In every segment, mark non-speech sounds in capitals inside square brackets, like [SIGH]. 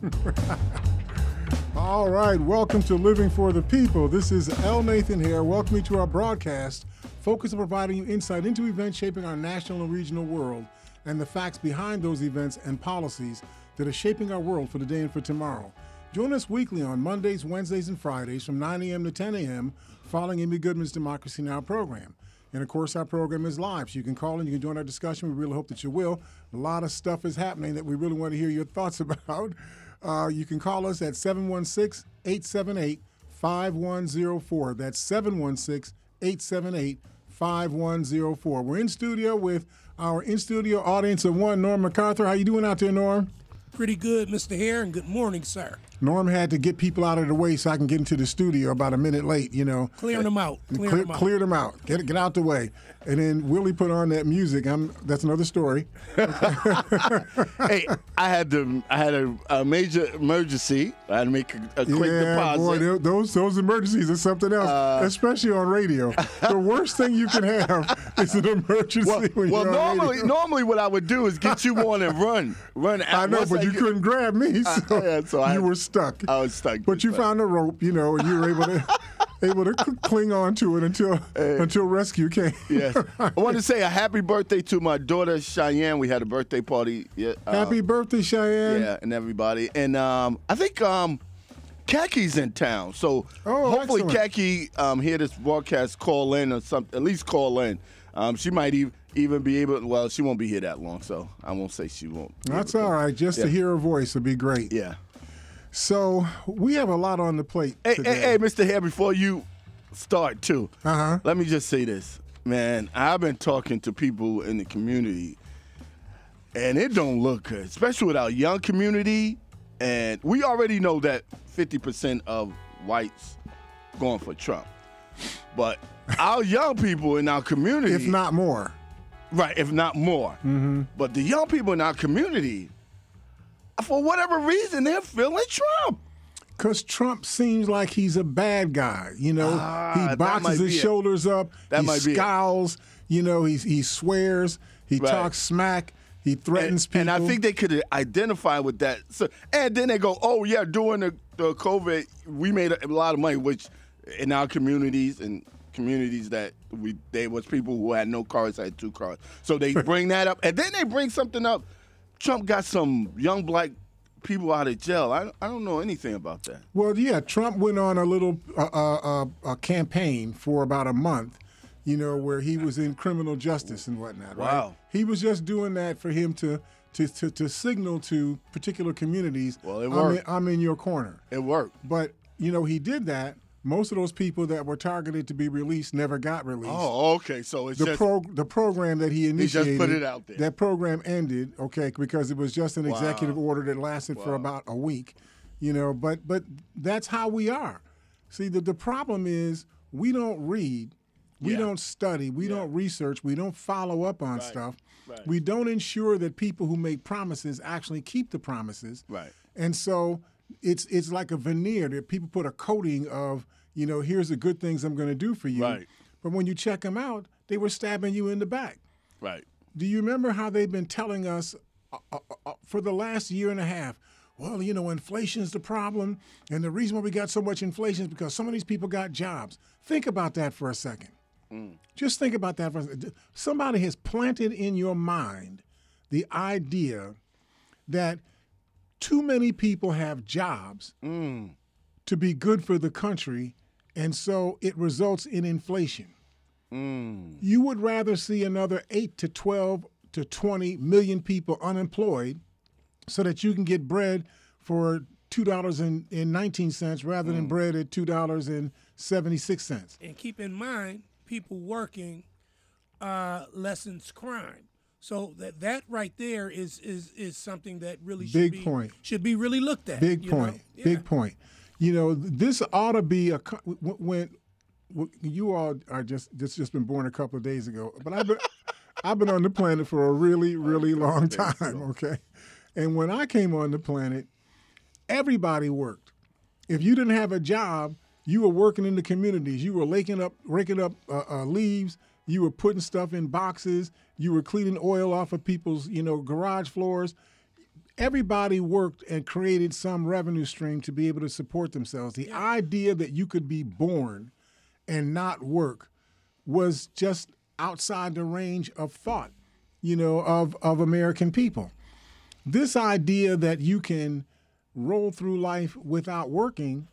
[LAUGHS] All right, welcome to Living for the People. This is L. Nathan Hare. Welcome to our broadcast, focused on providing you insight into events shaping our national and regional world and the facts behind those events and policies that are shaping our world for today and for tomorrow. Join us weekly on Mondays, Wednesdays, and Fridays from 9 a.m. to 10 a.m. following Amy Goodman's Democracy Now! program. And of course, our program is live, so you can call and you can join our discussion. We really hope that you will. A lot of stuff is happening that we really want to hear your thoughts [LAUGHS] about. Uh, you can call us at 716 878 5104. That's 716 878 5104. We're in studio with our in studio audience of one, Norm MacArthur. How you doing out there, Norm? Pretty good, Mr. Hare, and good morning, sir. Norm had to get people out of the way so I can get into the studio about a minute late, you know. Clearing them out. Clearing Clear, them out. Cleared them out. Get get out the way. And then Willie put on that music. I'm that's another story. [LAUGHS] hey, I had to. I had a, a major emergency. I had to make a, a quick yeah, deposit. boy, those those emergencies are something else, Uh, especially on radio. the [LAUGHS] worst thing you can have is an emergency well, when well you're on normally, radio. normally what I would do is get you on and run, run. I know, once but you get- couldn't grab me, so, yeah, so I- you were stuck. I was stuck. But you found a rope, you know, and you were able to [LAUGHS] able to cling on to it until until rescue came. Yes. [LAUGHS] I want to say a happy birthday to my daughter Cheyenne. We had a birthday party. Yeah, uh, Happy birthday, Cheyenne. Yeah, and everybody. And um, I think um, Kaki's in town. So Oh, hopefully excellent. Kaki um, hear this broadcast, call in or something. At least call in. Um, she might even even be able. Well, she won't be here that long, so I won't say she won't. That's all right. Just to hear her voice would be great. Yeah. So we have a lot on the plate Hey, today. hey, hey, Mr. Hare, before you start too, Uh-huh. let me just say this, man. I've been talking to people in the community, and it don't look good, especially with our young community. And we already know that 50% of whites going for Trump, but [LAUGHS] our young people in our community, if not more. right, if not more, but the young people in our community, for whatever reason, they're feeling Trump. Because Trump seems like he's a bad guy. You know, Ah, he boxes his it. shoulders up. That he might be it. scowls. You know, he, he swears. He Right. talks smack. He threatens and, people. and I think they could identify with that. So, and then they go, "Oh yeah, during the, the COVID, we made a, a lot of money." Which in our communities and communities that we they was people who had no cars had two cars. So they [LAUGHS] bring that up, and then they bring something up. Trump got some young black people out of jail. I I don't know anything about that. Well, yeah, Trump went on a little uh, uh, uh, a campaign for about a month, you know, where he was in criminal justice and whatnot. Right? Wow. He was just doing that for him to to to, to signal to particular communities. Well, it I'm in, worked. I'm in your corner. It worked. But you know, he did that. Most of those people that were targeted to be released never got released. Oh, okay. So it's the just pro the program that he initiated. He just put it out there. That program ended, okay, because it was just an executive order that lasted for about a week, you know. But but that's how we are. See, the the problem is we don't read, we Yeah. don't study, we don't research, we don't follow up on stuff. right. We don't ensure that people who make promises actually keep the promises. Right. And so it's it's like a veneer that people put a coating of, you know, here's the good things I'm going to do for you. Right. But when you check them out, they were stabbing you in the back. right. Do you remember how they've been telling us uh, uh, uh, for the last year and a half? Well, you know, inflation's the problem, and the reason why we got so much inflation is because some of these people got jobs. Think about that for a second. Just think about that for a second. Somebody has planted in your mind the idea that too many people have jobs mm. to be good for the country, and so it results in inflation. Mm. You would rather see another 8 to 12 to 20 million people unemployed so that you can get bread for $2.19 rather than mm. bread at $2.76. And keep in mind, people working uh, lessens crime. So that that right there is is is something that really should Big be point. should be really looked at. Big point. Yeah. Big point. You know, this ought to be a when, when when you all are just this just been born a couple of days ago, but I've been [LAUGHS] I've been on the planet for a really really long time. Okay, and when I came on the planet, everybody worked. If you didn't have a job, you were working in the communities. You were raking up raking up uh, uh, leaves. You were putting stuff in boxes. You were cleaning oil off of people's you know garage floors everybody worked and created some revenue stream to be able to support themselves. The idea that you could be born and not work was just outside the range of thought, you know, of, of American people. This idea that you can roll through life without working,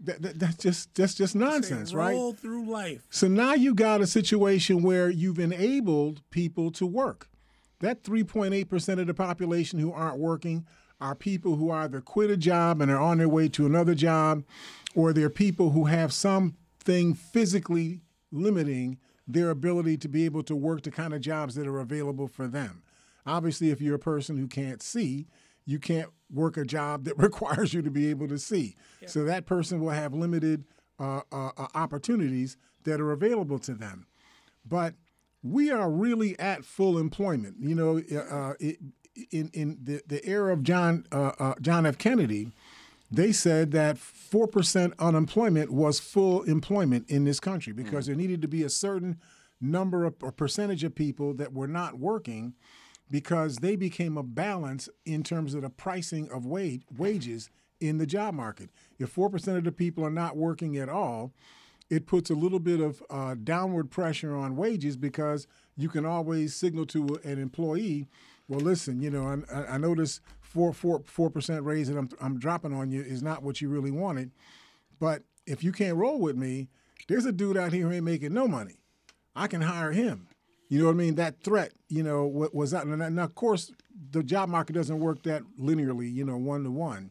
that, that, that's just that's just nonsense, right? Roll through life. So now you got a situation where you've enabled people to work. That 3.8% of the population who aren't working are people who either quit a job and are on their way to another job, or they're people who have something physically limiting their ability to be able to work the kind of jobs that are available for them. Obviously, if you're a person who can't see, you can't work a job that [LAUGHS] requires you to be able to see. So that person will have limited uh, uh, uh, opportunities that are available to them. But we are really at full employment. You know, uh, it, in in the, the era of John uh, uh, John F. Kennedy, they said that four percent unemployment was full employment in this country because there needed to be a certain number of or percentage of people that were not working because they became a balance in terms of the pricing of wage, wages in the job market. If 4% of the people are not working at all, it puts a little bit of uh, downward pressure on wages because you can always signal to an employee, well, listen, you know, I, I know this 4, 4, 4% raise that I'm, I'm dropping on you is not what you really wanted, but if you can't roll with me, there's a dude out here who ain't making no money. I can hire him. You know what I mean? That threat, you know, what was that. Now, of course, the job market doesn't work that linearly, you know, one to one.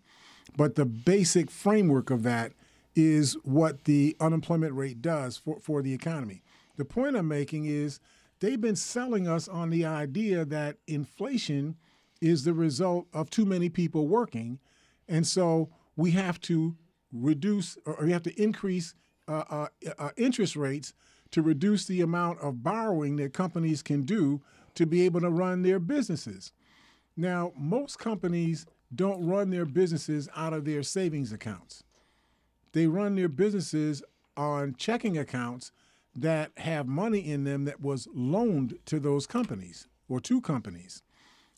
But the basic framework of that is what the unemployment rate does for, for the economy. The point I'm making is they've been selling us on the idea that inflation is the result of too many people working. And so we have to reduce or we have to increase uh, uh, uh, interest rates to reduce the amount of borrowing that companies can do to be able to run their businesses. Now, most companies don't run their businesses out of their savings accounts. They run their businesses on checking accounts that have money in them that was loaned to those companies or to companies.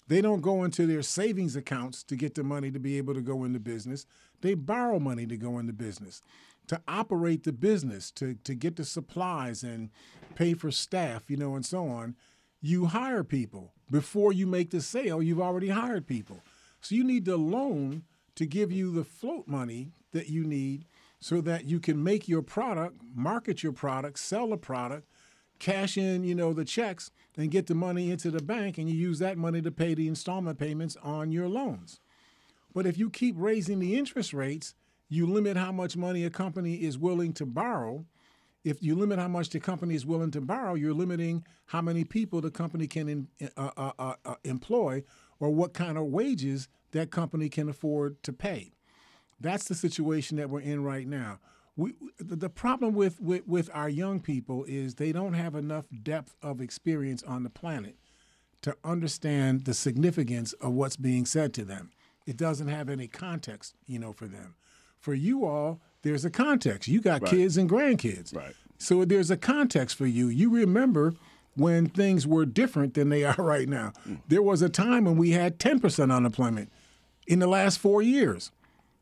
They don't go into their savings accounts to get the money to be able to go into business. They borrow money to go into business to operate the business, to, to get the supplies and pay for staff, you know, and so on, you hire people. Before you make the sale, you've already hired people. So you need the loan to give you the float money that you need so that you can make your product, market your product, sell the product, cash in, you know, the checks and get the money into the bank and you use that money to pay the installment payments on your loans. But if you keep raising the interest rates, you limit how much money a company is willing to borrow. If you limit how much the company is willing to borrow, you're limiting how many people the company can in, uh, uh, uh, uh, employ or what kind of wages that company can afford to pay. That's the situation that we're in right now. We, the problem with, with, with our young people is they don't have enough depth of experience on the planet to understand the significance of what's being said to them. It doesn't have any context, you know, for them. For you all, there's a context. You got right. kids and grandkids. Right. So there's a context for you. You remember when things were different than they [LAUGHS] are right now. Mm. There was a time when we had 10% unemployment in the last four years.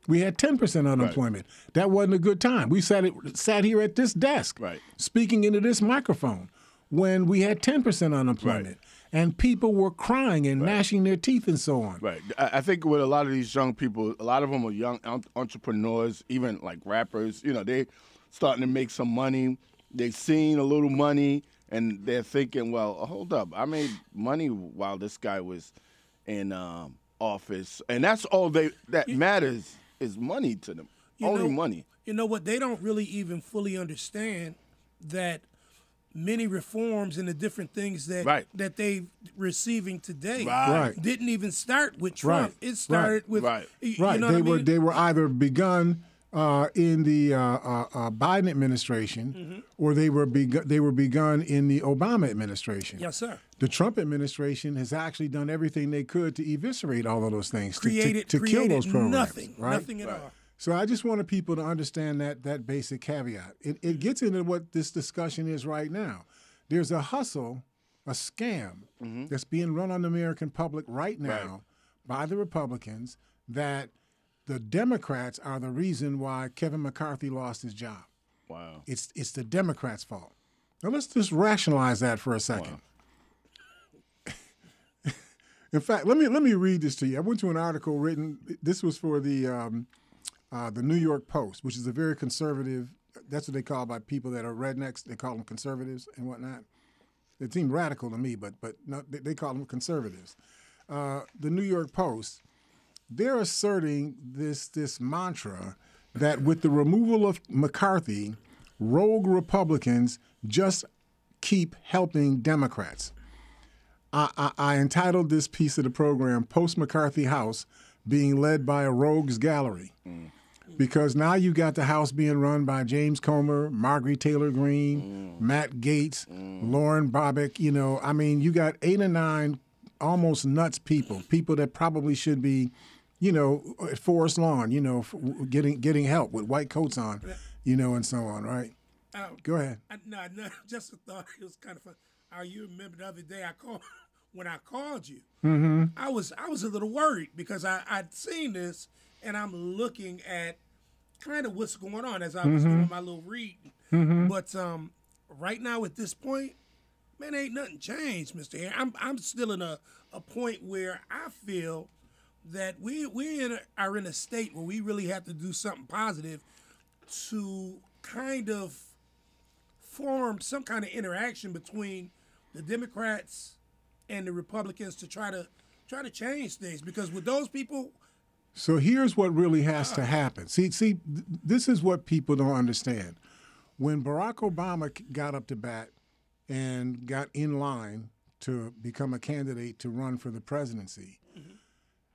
We had 10% unemployment. Right. That wasn't a good time. We sat, sat here at this desk right. speaking into this microphone when we had 10% unemployment. Right and people were crying and right. gnashing their teeth and so on. Right. I think with a lot of these young people, a lot of them are young entrepreneurs, even like rappers. You know, they starting to make some money. They've seen a little money, and they're thinking, "Well, hold up, I made money while this guy was in um, office, and that's all they that matters is money to them. Only know, money. You know what? They don't really even fully understand that." Many reforms and the different things that right. that they receiving today right. didn't even start with Trump. Right. It started right. with right. You, right. You know they I mean? were they were either begun uh, in the uh, uh, uh Biden administration, mm-hmm. or they were begun they were begun in the Obama administration. Yes, sir. The Trump administration has actually done everything they could to eviscerate all of those things, created, to, to, to kill those programs. Nothing, right? nothing at all. So I just wanted people to understand that that basic caveat. It, it gets into what this discussion is right now. There's a hustle, a scam mm-hmm. that's being run on the American public right now right. by the Republicans that the Democrats are the reason why Kevin McCarthy lost his job. Wow. It's it's the Democrats' fault. Now let's just rationalize that for a second. [LAUGHS] In fact, let me let me read this to you. I went to an article written. This was for the um, uh, the New York Post, which is a very conservative. That's what they call by people that are rednecks. They call them conservatives and whatnot. They seem radical to me, but but no, they, they call them conservatives. Uh, the New York Post. They're asserting this this mantra that with the removal of McCarthy, rogue Republicans just keep helping Democrats. I, I, I entitled this piece of the program Post McCarthy House Being Led by a Rogues Gallery. Because now you got the House being run by James Comer, Margaret Taylor Greene, Matt Gaetz, Lauren Boebert. You know, I mean, you got eight or nine almost nuts people, people that probably should be, you know, at Forest Lawn, you know, getting getting help with white coats on, you know, and so on, right? Uh, Go ahead. I, no, no, [LAUGHS] just a thought. It was kind of fun. How you remember the other day I called [LAUGHS] when I called you. Mm-hmm. I was I was a little worried because I I'd seen this and I'm looking at kind of what's going on as I was doing my little read. But um, right now at this point, man, ain't nothing changed, Mister. I'm I'm still in a, a point where I feel that we we in a, are in a state where we really have to do something positive to kind of form some kind of interaction between the Democrats and the Republicans to try to try to change things because with those people So here's what really has to happen. See, see, th- this is what people don't understand. When Barack Obama got up to bat and got in line to become a candidate to run for the presidency,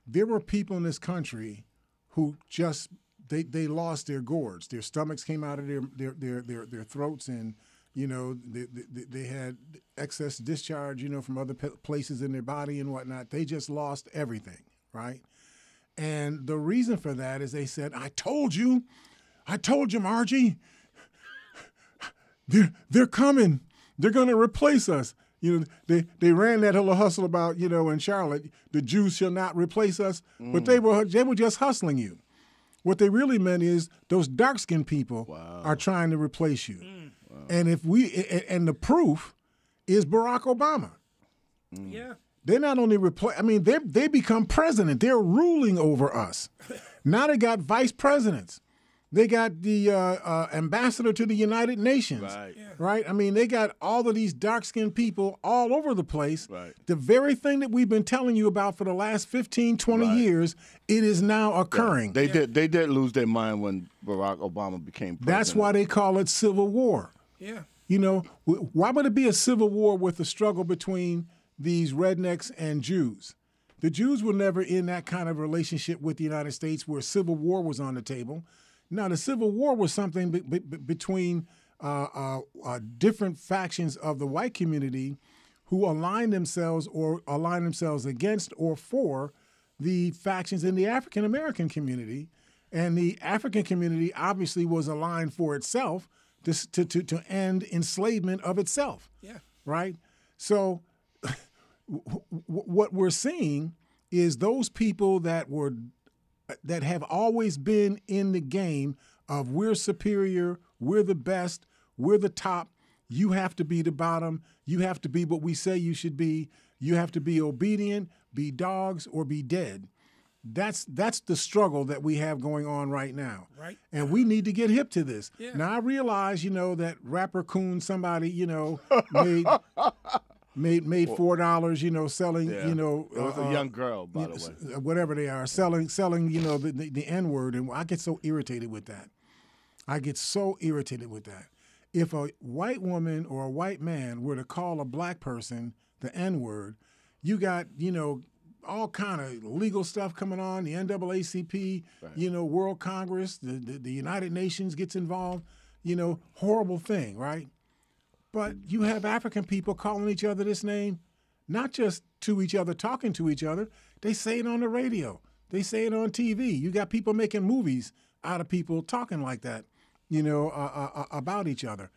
there were people in this country who just they, they lost their gourds. Their stomachs came out of their their their their, their throats, and you know they, they, they had excess discharge, you know, from other places in their body and whatnot. They just lost everything, right? And the reason for that is they said, I told you, I told you, Margie, they're, they're coming. They're going to replace us. You know, they, they ran that little hustle about, you know, in Charlotte, the Jews shall not replace us, but they mm. were, they were just hustling you. What they really meant is those dark skinned people are trying to replace you. Mm. And if we, a- a- and the proof is Barack Obama. yeah They not only replace. I mean, they they become president. They're ruling over us. [LAUGHS] now they got vice presidents. They got the uh, uh, ambassador to the United Nations. Right. Yeah. Right. I mean, they got all of these dark skinned people all over the place. Right. The very thing that we've been telling you about for the last 15, 20 Right. years, it is now occurring. They did. They did lose their mind when Barack Obama became president. That's why they call it civil war. yeah You know, why would it be a civil war with a struggle between these rednecks and Jews? The Jews were never in that kind of relationship with the United States where civil war was on the table. Now, the Civil War was something be- be- be- between uh, uh, uh, different factions of the white community who aligned themselves or aligned themselves against or for the factions in the African American community. And the African community obviously was aligned for itself to, to, to, to end enslavement of itself yeah right? So, w- what we're seeing is those people that were that have always been in the game of we're superior, we're the best, we're the top. You have to be the bottom. You have to be what we say you should be. You have to be obedient, be dogs, or be dead. That's that's the struggle that we have going on right now. Right. And we need to get hip to this. Yeah. Now I realize, you know, that rapper coon somebody, you know, [LAUGHS] made made made four dollars, you know, selling, Yeah. you know, It was uh, a young girl, by the way. whatever they are, selling selling, you know, the, the, the N word, and I get so irritated with that. I get so irritated with that. If a white woman or a white man were to call a black person the N word, you got, you know, all kind of legal stuff coming on. The NAACP, you know, World Congress, the, the the United Nations gets involved. You know, horrible thing, right? But you have African people calling each other this name, not just to each other, talking to each other. They say it on the radio. They say it on TV. You got people making movies out of people talking like that, you know, uh, uh, uh, about each other.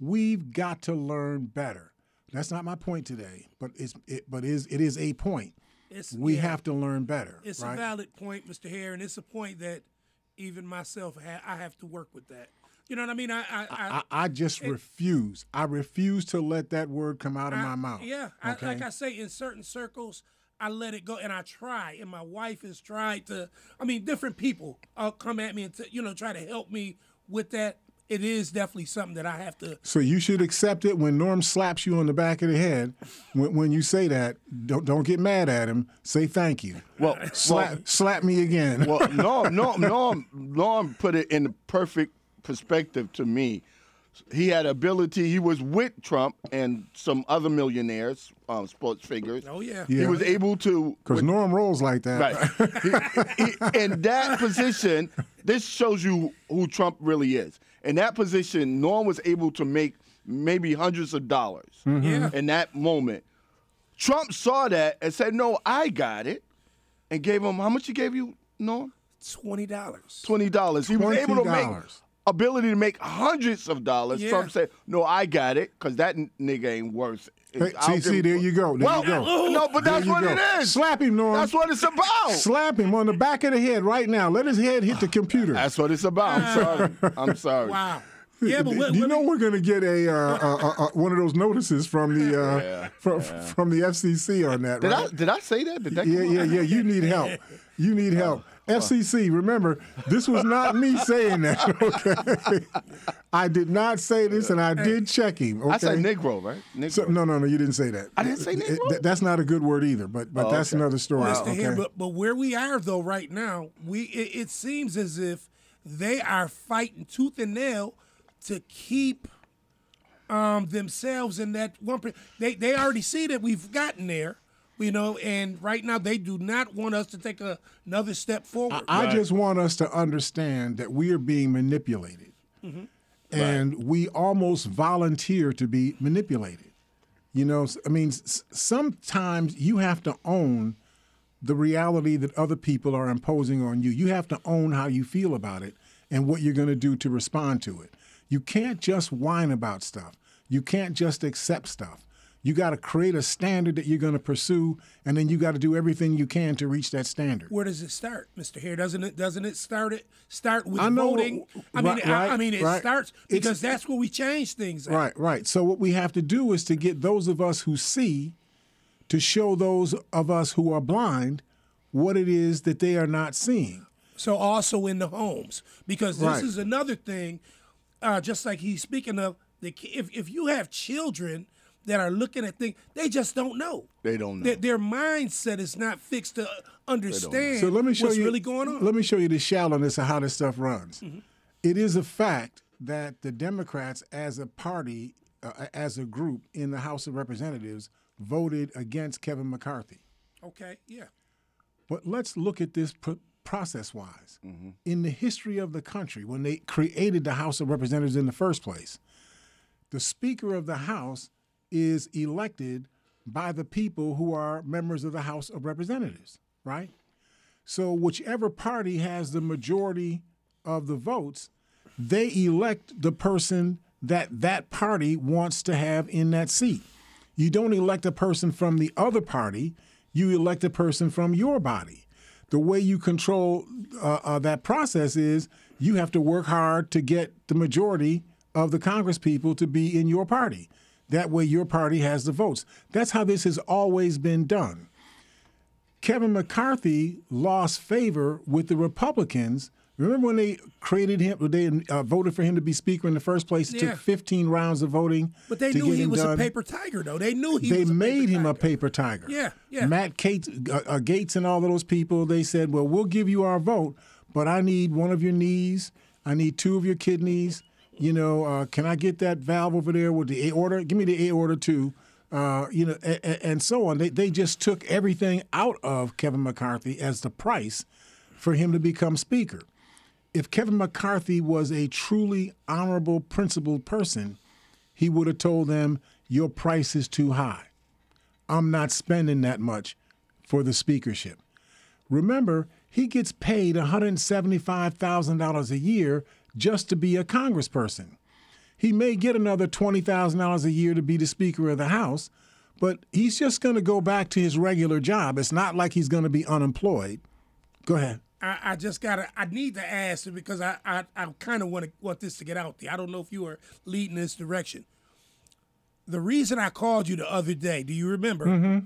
We've got to learn better. That's not my point today, but it's it, but is it is a point. It's- we yeah. have to learn better. It's right? a valid point, Mr. Hare, and it's a point that even myself I have to work with that. You know what I mean? I I, I, I, I just refuse. I refuse to let that word come out of my mouth. Yeah, Okay? I, like I say, in certain circles, I let it go, and I try. And my wife has tried to. I mean, different people uh, come at me and t- you know try to help me with that. It is definitely something that I have to. so you should accept it when Norm slaps you on the back of the head. When, when you say that, don't don't get mad at him. Say thank you. Well, Slap well, slap me again. well, Norm, [LAUGHS] Norm, Norm, Norm put it in the perfect perspective to me. He had ability. He was with Trump and some other millionaires, um, sports figures. Oh yeah. Yeah. He was able to Because Norm rolls like that. Right. He- he- in that position, this shows you who Trump really is. In that position, Norm was able to make maybe hundreds of dollars Yeah. in that moment. Trump saw that and said, "No, I got it," and gave him how much he gave you, Norm? Twenty dollars. Twenty dollars. He was able to make $20. Ability to make hundreds of dollars. Yeah. Trump said, "No, I got it," because that n- nigga ain't worth. it. Hey, I'll see, see, there you go. There well, you go. no, but that's what go. it is. Slap him, Norm. That's what it's about. Slap him on the back of the head right now. Let his head hit the computer. [SIGHS] That's what it's about. I'm sorry. I'm sorry. Wow. [LAUGHS] Yeah, but what, Do you know me- we're going to get a, uh, uh, uh, uh, one of those notices from the uh, Yeah, from, from the FCC on that, Did right? I did I say that? Did that Yeah, yeah, out? yeah. You need help. You need help. FCC, remember, this was not me [LAUGHS] saying that, okay? I did not say this, and I did check him, okay? I said Negro, right? Negro. So, no, no, no, you didn't say that. I didn't say It- Negro? th- that's not a good word either, but but Oh, that's okay. another story. Mr. okay? Hare, but but where we are though right now, we it, it seems as if they are fighting tooth and nail to keep um themselves in that one. They they already see that we've gotten there, you know, and right now they do not want us to take a, another step forward. I just want us to understand that we are being manipulated. Mm-hmm. And we almost volunteer to be manipulated. You know, I mean, s- sometimes you have to own the reality that other people are imposing on you. You have to own how you feel about it and what you're going to do to respond to it. You can't just whine about stuff. You can't just accept stuff. You got to create a standard that you're going to pursue, and then you got to do everything you can to reach that standard. Where does it start, Mr. Hare? Doesn't it? Doesn't it start it start with I know, voting? I mean, right, I, I mean, it right. starts It's- because that's where we change things. at. Right, right. So what we have to do is to get those of us who see to show those of us who are blind what it is that they are not seeing. So also in the homes, because this Right. is another thing. Uh, just like he's speaking of the if if you have children that are looking at things, they just don't know. They don't know. Their, their mindset is not fixed to uh, understand So let me show what's you really going on. Let me show you the shallowness of how this stuff runs. Mm-hmm. It is a fact that the Democrats, as a party, uh, as a group in the House of Representatives, voted against Kevin McCarthy. okay, yeah. But let's look at this pr- process wise. Mm-hmm. In the history of the country, when they created the House of Representatives in the first place, the Speaker of the House is elected by the people who are members of the House of Representatives, right? So, whichever party has the majority of the votes, they elect the person that that party wants to have in that seat. You don't elect a person from the other party, you elect a person from your body. The way you control uh, uh, that process is you have to work hard to get the majority of the Congress people to be in your party. That way, your party has the votes. That's how this has always been done. Kevin McCarthy lost favor with the Republicans. Remember when they created him, they uh, voted for him to be Speaker in the first place? It Yeah. took 15 rounds of voting. But they knew he was done. a paper tiger, though. They knew he They was a made paper him a paper tiger. Yeah, yeah. Matt Gaetz, uh, uh, Gaetz and all of those people, they said, well, we'll give you our vote, but I need one of your knees. I need two of your kidneys. You know, uh, can I get that valve over there with the aorta? Give me the aorta too. Uh, you know, and, and so on. They, they just took everything out of Kevin McCarthy as the price for him to become Speaker. If Kevin McCarthy was a truly honorable, principled person, he would have told them, Your price is too high. I'm not spending that much for the speakership. Remember, he gets paid $175,000 a year just to be a congressperson. He may get another $20,000 a year to be the Speaker of the House, but he's just going to go back to his regular job. It's not like he's going to be unemployed. Go ahead. I, I just gotta. I need to ask because I I, I kind of want to want this to get out there. I don't know if you are leading this direction. The reason I called you the other day, do you remember? Mm-hmm.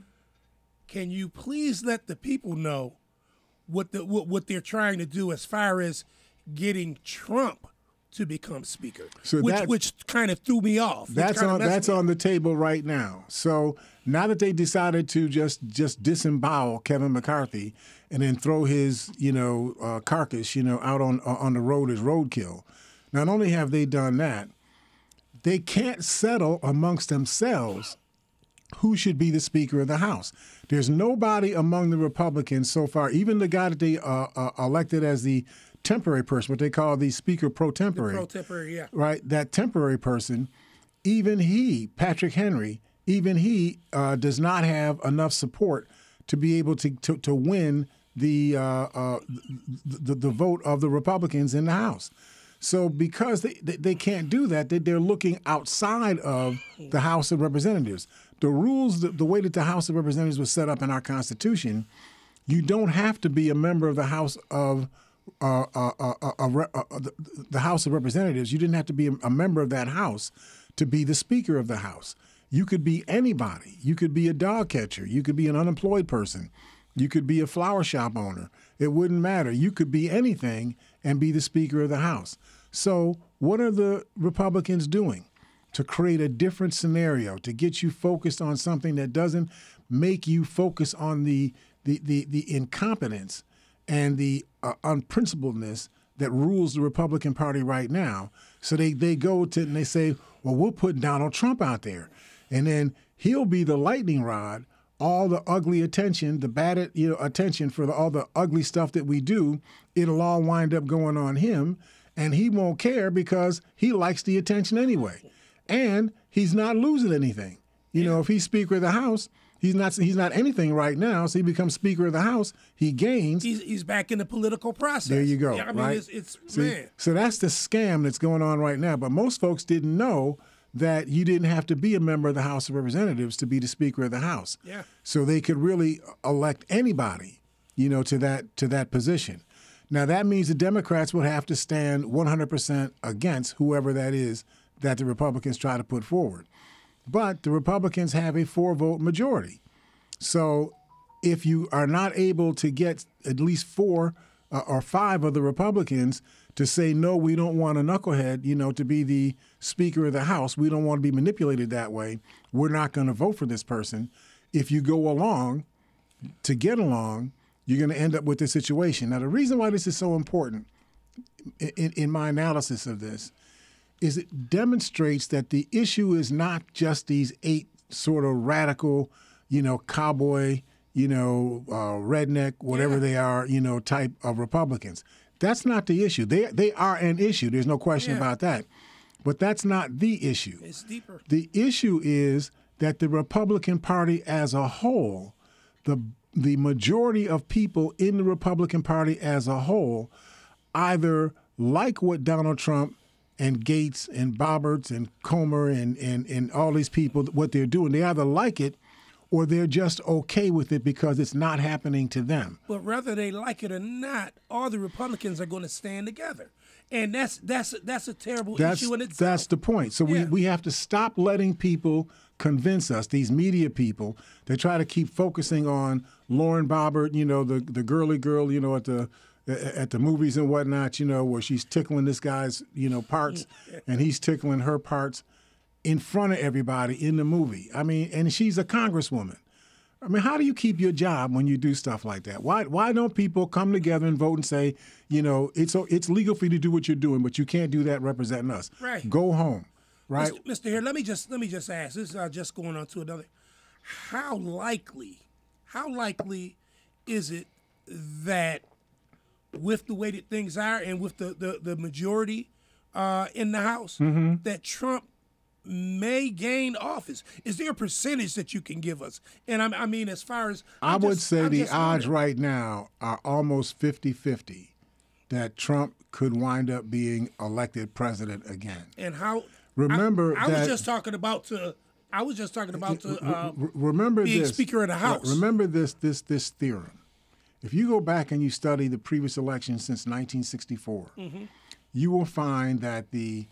Can you please let the people know what the what, what they're trying to do as far as getting Trump to become speaker, So which which kind of threw me off. That's on that's on the table right now. So now that they decided to just just disembowel Kevin McCarthy and then throw his you know uh, carcass you know out on uh, on the road as roadkill. Not only have they done that, they can't settle amongst themselves who should be the Speaker of the House. There's nobody among the Republicans so far, even the guy that they uh, uh, elected as the temporary person, what they call the Speaker pro tempore pro temporary. Yeah. right? That temporary person, even he, Patrick McHenry, even he uh, does not have enough support to be able to to, to win the, uh, uh, the the vote of the Republicans in the House. So because they, they, they can't do that, they, they're looking outside of the House of Representatives. The rules, the, the way that the House of Representatives was set up in our Constitution, you don't have to be a member of the House of uh, uh, uh, the, House of Representatives. You didn't have to be a, a member of that House to be the Speaker of the House. You could be anybody. You could be a dog catcher. You could be an unemployed person. You could be a flower shop owner. It wouldn't matter. You could be anything and be the Speaker of the House. So, what are the Republicans doing? to create a different scenario to get you focused on something that doesn't make you focus on the the the, the incompetence and the uh, unprincipledness that rules the Republican Party right now. So they they go to and they say, well, we'll put Donald Trump out there, and then he'll be the lightning rod. All the ugly attention, the bad you know, attention for the, all the ugly stuff that we do, it'll all wind up going on him, and he won't care because he likes the attention anyway and he's not losing anything. You know, if he's Speaker of the House, he's not he's not anything right now. So he becomes Speaker of the House, he gains. He's, he's back in the political process. There you go. Yeah, I mean, right? it's, it's See? man. So that's the scam that's going on right now. But most folks didn't know that you didn't have to be a member of the House of Representatives to be the Speaker of the House. Yeah. So they could really elect anybody, you know, to that to that position. Now that means the Democrats would have to stand 100% against whoever that is that the Republicans try to put forward. But the Republicans have a four vote majority. So if you are not able to get at least four uh, or five of the Republicans to say, no, we don't want a knucklehead, you know, to be the Speaker of the House, we don't want to be manipulated that way, we're not going to vote for this person. If you go along to get along, you're going to end up with this situation. Now, the reason why this is so important in, in my analysis of this is it demonstrates that the issue is not just these eight sort of radical, you know, cowboy, you know, uh, redneck, whatever they are, you know, type of Republicans. That's not the issue. They they are an issue. There's no question Yeah. about that. But that's not the issue. It's deeper. The issue is that the Republican Party as a whole, the the majority of people in the Republican Party as a whole, either like what Donald Trump and Gaetz and Boeberts and Comer and, and, and all these people, what they're doing, they either like it or they're just okay with it because it's not happening to them. But whether they like it or not, all the Republicans are going to stand together, and that's that's that's a terrible That's issue in itself. that's the point. So Yeah. we, we have to stop letting people convince us, these media people, they try to keep focusing on Lauren Boebert, you know, the the girly girl, you know, at the at the movies and whatnot, you know, where she's tickling this guy's, you know, parts and he's tickling her parts in front of everybody in the movie. I mean, and she's a congresswoman. I mean, how do you keep your job when you do stuff like that? Why why don't people come together and vote and say, you know, it's it's legal for you to do what you're doing, but you can't do that representing us. Right. Go home. Right. Mr. Mr. Hare, let me just let me just ask. This is uh, just going on to another. How likely, how likely is it that with the way that things are and with the the, the majority uh, in the House, Mm-hmm. that Trump may gain office? Is there a percentage that you can give us? And I'm, I mean, as far as I I'm would just- say I'm the odds wondering. right now are almost 50-50 that Trump could wind up being elected president again. And how? Remember I, I was just talking about to I was just talking about to. uh, remember being this. Speaker of the House. Remember this this this theorem. If you go back and you study the previous elections since 1964, Mm-hmm. you will find that the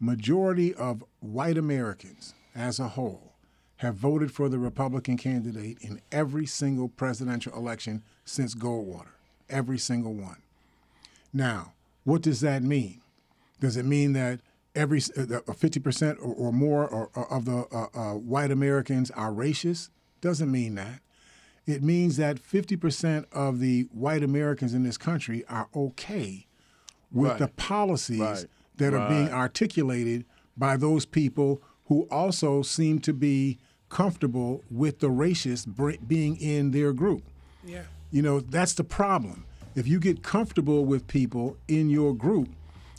majority of white Americans as a whole have voted for the Republican candidate in every single presidential election since Goldwater. Every single one. Now, what does that mean? Does it mean that every uh, fifty percent or, or more or, or of the uh, uh, white Americans are racist? Doesn't mean that. It means that fifty percent of the white Americans in this country are okay with Right. the policies Right. that are being articulated by those people who also seem to be comfortable with the racists br- being in their group. yeah. You know, that's the problem. If you get comfortable with people in your group,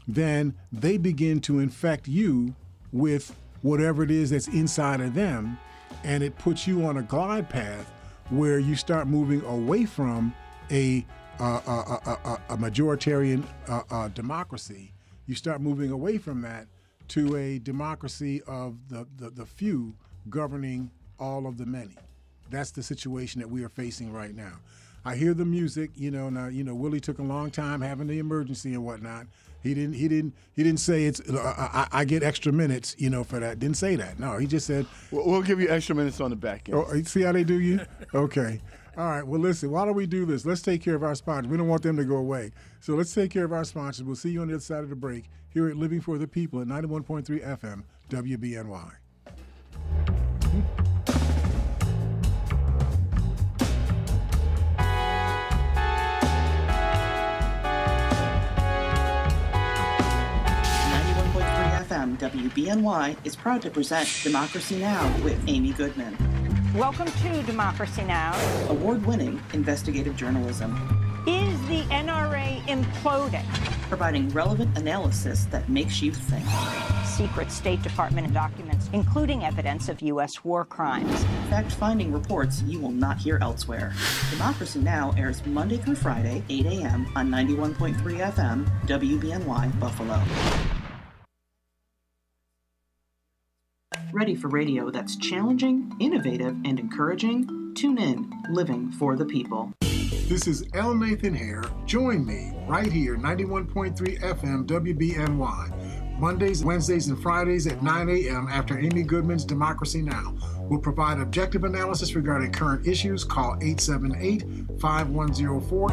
then they begin to infect you with whatever it is that's inside of them, and it puts you on a glide path where you start moving away from a uh, a, a, a, majoritarian uh, uh, democracy. You start moving away from that to a democracy of the, the, the few governing all of the many. That's the situation that we are facing right now. I hear the music, you know. Now, you know, Willie took a long time having the emergency and whatnot. He didn't. He didn't. He didn't say it's. Uh, I, I get extra minutes, you know, for that. Didn't say that. No, he just said, We'll, we'll give you extra minutes on the back end. "Oh, see how they do you." Okay. All right. Well, listen. Why don't we do this? Let's take care of our sponsors. We don't want them to go away. So let's take care of our sponsors. We'll see you on the other side of the break here at Living for the People at 91.3 FM WBNY. WBNY is proud to present Democracy Now! with Amy Goodman, Welcome to Democracy Now! award winning investigative journalism, Is the NRA imploding? providing relevant analysis that makes you think. Secret State Department documents, including evidence of U.S. war crimes. Fact finding reports you will not hear elsewhere. Democracy Now! airs Monday through Friday, 8 a.m. on 91.3 FM, WBNY Buffalo. Ready for radio that's challenging, innovative, and encouraging? Tune in, Living for the People. This is L. Nathan Hare. Join me right here, 91.3 FM WBNY. Mondays, Wednesdays, and Fridays at 9 a.m. after Amy Goodman's Democracy Now! We'll provide objective analysis regarding current issues. Call 878 5104.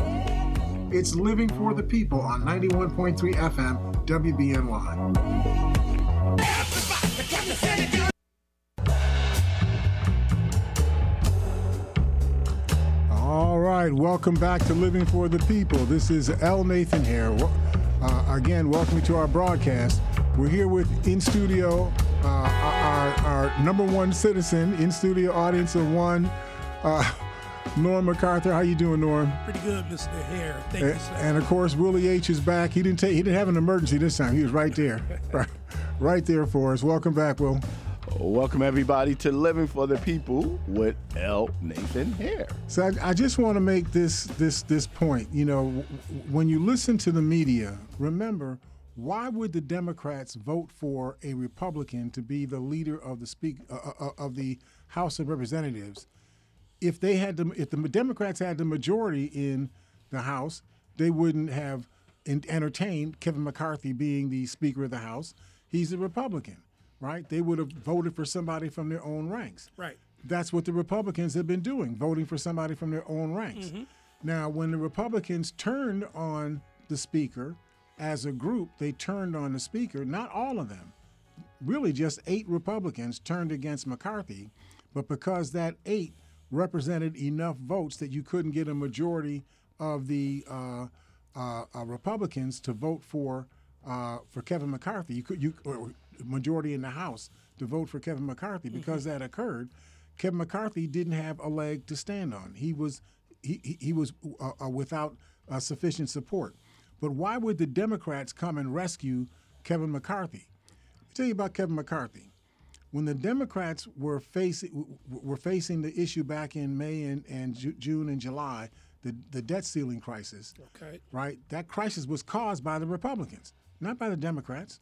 It's Living for the People on 91.3 FM WBNY. Right, welcome back to Living for the People. This is L. Nathan Hare. Uh, again, welcome to our broadcast. We're here with in studio uh, our, our number one citizen, in studio audience of one, uh, Norm MacArthur. How you doing, Norm? Pretty good, Mr. Hare. Thank you, And, sir. and of course, Willie H is back. He didn't take. He didn't have an emergency this time. He was right there, [LAUGHS] right, right there for us. Welcome back, Will. Welcome everybody to Living for the People with L. Nathan Hare. So I, I just want to make this this this point. You know, w- when you listen to the media, remember why would the Democrats vote for a Republican to be the leader of the speak uh, uh, of the House of Representatives? If they had the if the Democrats had the majority in the House, they wouldn't have entertained Kevin McCarthy being the Speaker of the House. He's a Republican, right? They would have voted for somebody from their own ranks. Right. That's what the Republicans have been doing, voting for somebody from their own ranks. Now, when the Republicans turned on the Speaker as a group, they turned on the Speaker, not all of them. Really, just eight Republicans turned against McCarthy, but because that eight represented enough votes that you couldn't get a majority of the uh, uh, uh, Republicans to vote for uh, for Kevin McCarthy. You could you or majority in the House to vote for Kevin McCarthy because that occurred. Kevin McCarthy didn't have a leg to stand on. He was he he, he was uh, uh, without uh, sufficient support. But why would the Democrats come and rescue Kevin McCarthy? Let me tell you about Kevin McCarthy. When the Democrats were facing were facing the issue back in May and, and Ju- June and July, the, the debt ceiling crisis, Okay. right? That crisis was caused by the Republicans, not by the Democrats.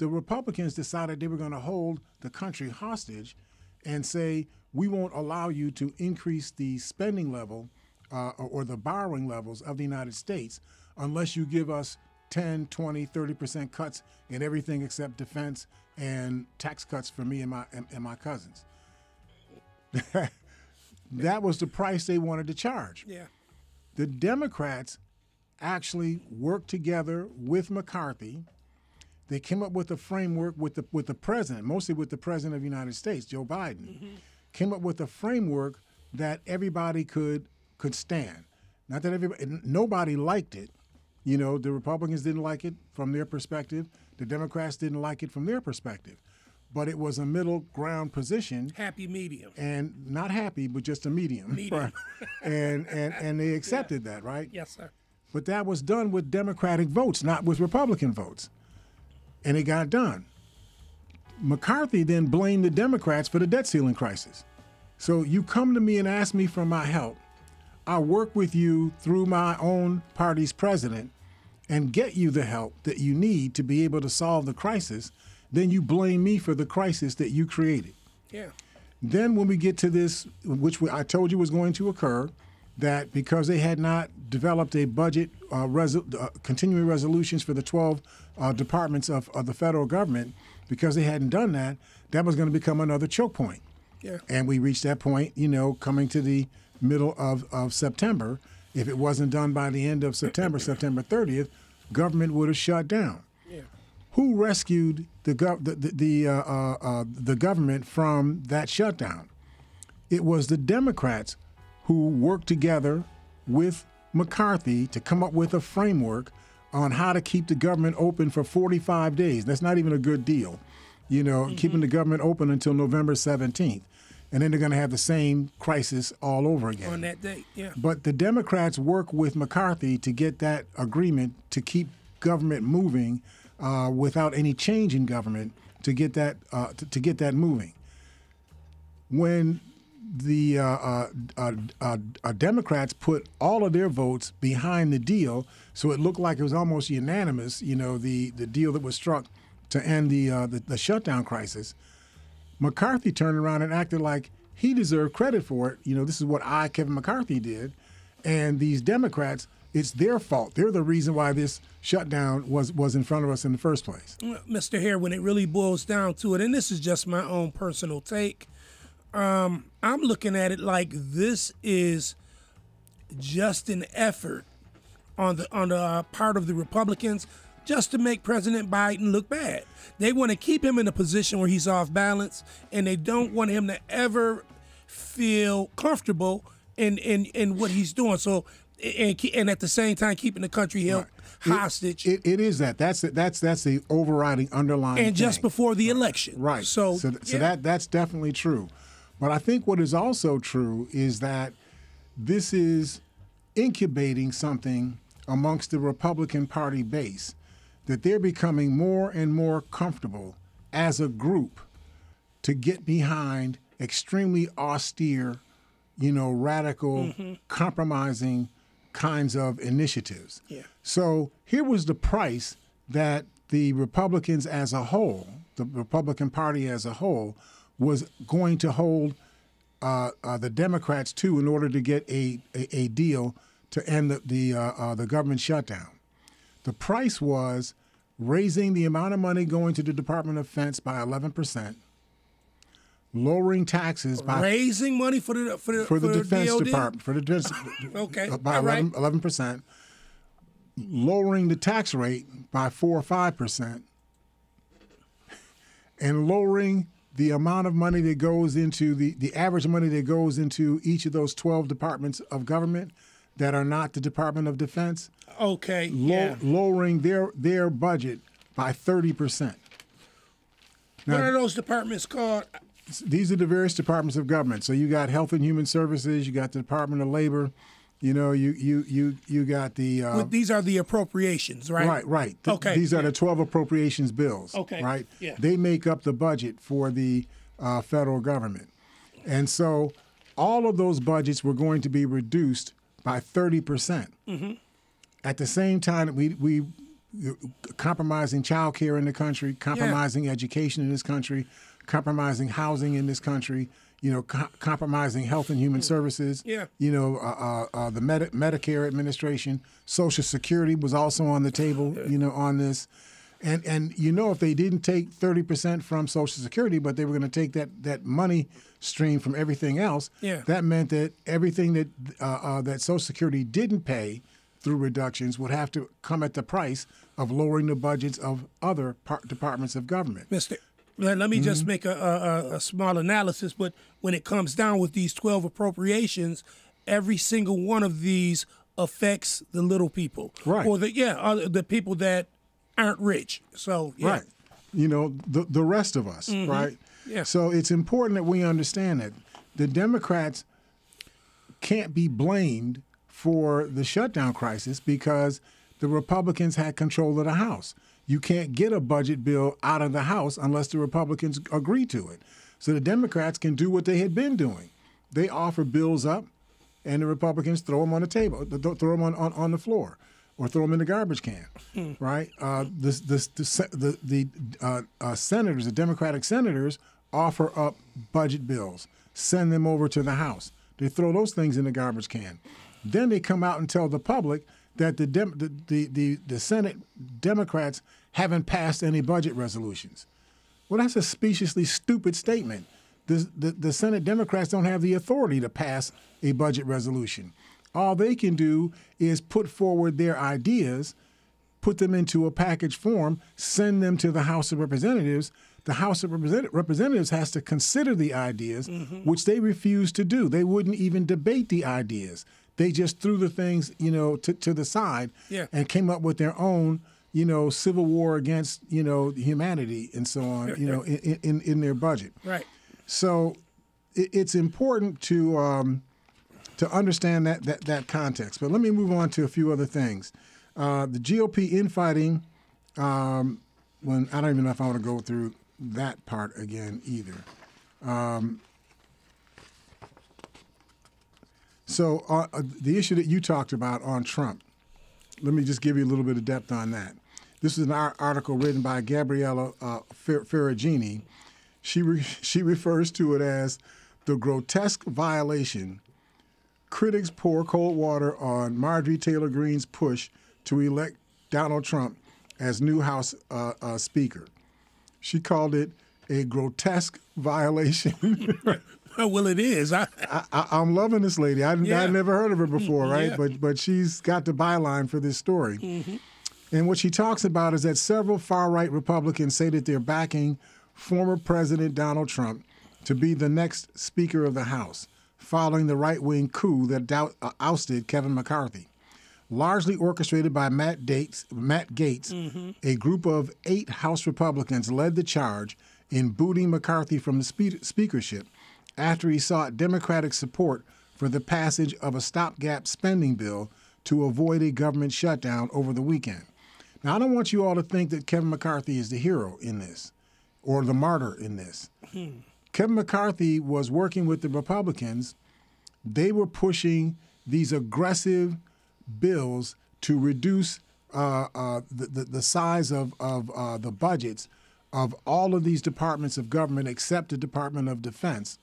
The Republicans decided they were going to hold the country hostage and say, we won't allow you to increase the spending level uh, or the borrowing levels of the United States unless you give us 10, 20, 30% cuts in everything except defense and tax cuts for me and my and, and my cousins. [LAUGHS] that was the price they wanted to charge. Yeah. The Democrats actually worked together with McCarthy. They came up with a framework with the with the president, mostly with the president of the United States, Joe Biden, mm-hmm. came up with a framework that everybody could could stand. Not that everybody, nobody liked it. You know, the Republicans didn't like it from their perspective. The Democrats didn't like it from their perspective. But it was a middle ground position. Happy medium. And not happy, but just a medium. Medium. Right? [LAUGHS] and, and and they accepted yeah. that, right? Yes, sir. But that was done with Democratic votes, not with Republican votes. And it got done. McCarthy then blamed the Democrats for the debt ceiling crisis. So you come to me and ask me for my help. I work with you through my own party's president and get you the help that you need to be able to solve the crisis. Then you blame me for the crisis that you created. Yeah. Then when we get to this, which I told you was going to occur, that because they had not developed a budget, uh, resol- uh, continuing resolutions for the 12 uh, departments of, of, the federal government, because they hadn't done that, that was going to become another choke point. Yeah. And we reached that point, you know, coming to the middle of, of September. If it wasn't done by the end of September, [COUGHS] September 30th, government would have shut down. Yeah. Who rescued the, gov- the, the, the, uh, uh, uh, the government from that shutdown? It was the Democrats who worked together with McCarthy to come up with a framework on how to keep the government open for 45 days. That's not even a good deal. You know, mm-hmm. keeping the government open until November 17th. And then they're going to have the same crisis all over again. On that date, yeah. But the Democrats work with McCarthy to get that agreement to keep government moving uh, without any change in government to get that uh, to, to, get that moving. When the uh uh, uh, uh, uh, Democrats put all of their votes behind the deal, so it looked like it was almost unanimous. You know, the the deal that was struck to end the the, the shutdown crisis. McCarthy turned around and acted like he deserved credit for it. You know, this is what I, Kevin McCarthy, did, and these Democrats. It's their fault. They're the reason why this shutdown was was in front of us in the first place. Mr. Hare, when it really boils down to it, and this is just my own personal take, um, I'm looking at it like this is just an effort on the on the uh, part of the Republicans just to make President Biden look bad. They want to keep him in a position where he's off balance, and they don't want him to ever feel comfortable in in, in what he's doing. So, and and at the same time, keeping the country held right. hostage. It, it, it is that. That's that's that's the overriding underlying. And thing. just before the election, right? So, so, so yeah. that that's definitely true. But I think what is also true is that this is incubating something amongst the Republican Party base that they're becoming more and more comfortable as a group to get behind extremely austere, you know, radical, mm-hmm. compromising kinds of initiatives. Yeah. So here was the price that the Republicans as a whole, the Republican Party as a whole, was going to hold uh, uh, the Democrats to in order to get a, a, a deal to end the the, uh, uh the government shutdown. The price was raising the amount of money going to the Department of Defense by 11 percent, lowering taxes by raising money for the for the, for the for Defense DOD? Department for the defense [LAUGHS] okay by 11 percent, lowering the tax rate by four or five percent, and lowering the amount of money that goes into the, the average money that goes into each of those 12 departments of government that are not the Department of Defense. Okay. Low, yeah. Lowering their, their budget by 30%. Now, what are those departments called? These are the various departments of government. So you got Health and Human Services, you got the Department of Labor, you know, you you you you got the. Uh, these are the appropriations, right? Right, right. okay. These are yeah. the twelve appropriations bills. Okay. Right. Yeah. They make up the budget for the uh, federal government, and so all of those budgets were going to be reduced by thirty percent. Mm-hmm. At the same time, we we compromising child care in the country, compromising yeah. education in this country, compromising housing in this country, you know, co- compromising health and human services. Yeah. You know, uh, uh, uh, the Medi- Medicare administration, Social Security was also on the table, [LAUGHS] you know, on this. And and you know, if they didn't take 30% from Social Security, but they were going to take that, that money stream from everything else, yeah. that meant that everything that uh, uh, that Social Security didn't pay through reductions would have to come at the price of lowering the budgets of other par- departments of government. Mister, let, let me mm-hmm. just make a, a, a, small analysis. But when it comes down with these 12 appropriations, every single one of these affects the little people. Right. Or the, yeah, the people that aren't rich. So, yeah. Right. You know, the, the rest of us, mm-hmm. right? Yeah. So it's important that we understand that the Democrats can't be blamed for the shutdown crisis because the Republicans had control of the House. You can't get a budget bill out of the House unless the Republicans agree to it. So the Democrats can do what they had been doing. They offer bills up, and the Republicans throw them on the table, throw them on, on, on the floor, or throw them in the garbage can, hmm. right? Uh, the, the, the, the uh, uh, senators, the Democratic senators, offer up budget bills, send them over to the House. They throw those things in the garbage can. Then they come out and tell the public that the, Dem- the, the, the, the Senate Democrats haven't passed any budget resolutions. Well, that's a speciously stupid statement. The, the, the, Senate Democrats don't have the authority to pass a budget resolution. All they can do is put forward their ideas, put them into a package form, send them to the House of Representatives. The House of Representatives has to consider the ideas, mm-hmm. which they refuse to do. They wouldn't even debate the ideas. They just threw the things, you know, to, to the side yeah. and came up with their own, you know, civil war against, you know, humanity and so on, you know, in, in, in their budget. Right. So it, it's important to um, to understand that, that that context. But let me move on to a few other things. Uh, the GOP infighting. Um, when I don't even know if I want to go through that part again either. Um, So uh, uh, the issue that you talked about on Trump, let me just give you a little bit of depth on that. This is an article written by Gabriella uh, Ferrigine. She re- she refers to it as the grotesque violation. Critics pour cold water on Marjorie Taylor Greene's push to elect Donald Trump as new House uh, uh, Speaker. She called it a grotesque violation. [LAUGHS] well, it is. I, I, am loving this lady. I, yeah. I never heard of her before, right? Yeah. But but she's got the byline for this story. Mm-hmm. And what she talks about is that several far right Republicans say that they're backing former President Donald Trump to be the next Speaker of the House, following the right wing coup that uh, ousted Kevin McCarthy. Largely orchestrated by Matt, Dates, Matt Gaetz, mm-hmm. a group of eight House Republicans led the charge in booting McCarthy from the spe- speakership after he sought Democratic support for the passage of a stopgap spending bill to avoid a government shutdown over the weekend. Now, I don't want you all to think that Kevin McCarthy is the hero in this or the martyr in this. Hmm. Kevin McCarthy was working with the Republicans. They were pushing these aggressive bills to reduce uh, uh, the, the, the, size of, of uh, the budgets of all of these departments of government except the Department of Defense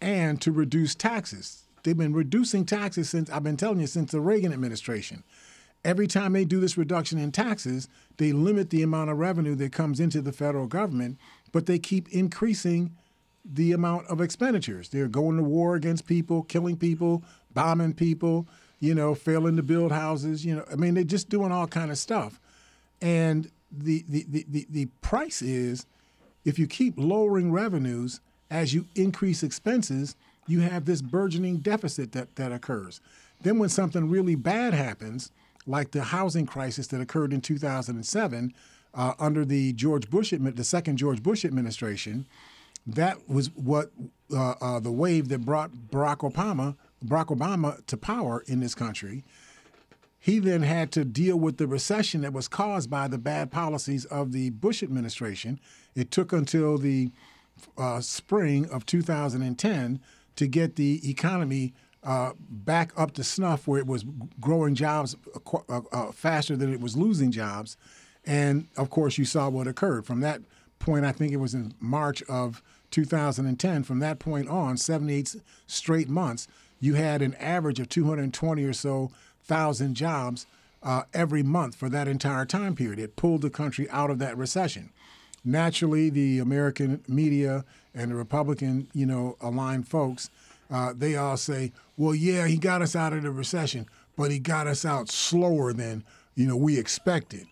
and to reduce taxes. They've been reducing taxes since I've been telling you since the Reagan administration. Every time they do this reduction in taxes, they limit the amount of revenue that comes into the federal government, but they keep increasing the amount of expenditures. They're going to war against people, killing people, bombing people, you know, failing to build houses, you know. I mean, they're just doing all kind of stuff. And the the, the, the, the price is if you keep lowering revenues, as you increase expenses, you have this burgeoning deficit that, that occurs. Then, when something really bad happens, like the housing crisis that occurred in 2007 uh, under the George Bush, the second George Bush administration, that was what uh, uh, the wave that brought Barack Obama, Barack Obama to power in this country. He then had to deal with the recession that was caused by the bad policies of the Bush administration. It took until the uh, spring of 2010 to get the economy uh, back up to snuff where it was growing jobs uh, uh, faster than it was losing jobs. And of course, you saw what occurred. From that point, I think it was in March of 2010, from that point on, 78 straight months, you had an average of 220 or so thousand jobs uh, every month for that entire time period. It pulled the country out of that recession. Naturally, the American media and the Republican, you know, aligned folks, uh, they all say, "Well, yeah, he got us out of the recession, but he got us out slower than you know we expected."